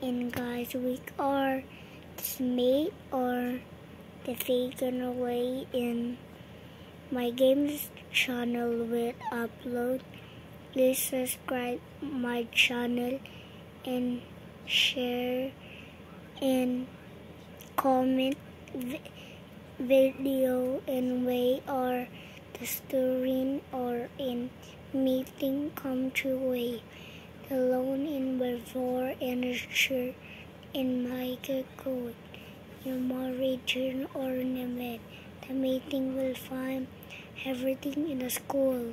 And guys, we are Smate or the Vegan Away in my games channel will upload. Please subscribe my channel and share and comment video in way or the story or in meeting come to way alone in before sure in your more region ornament the meeting will find everything in the school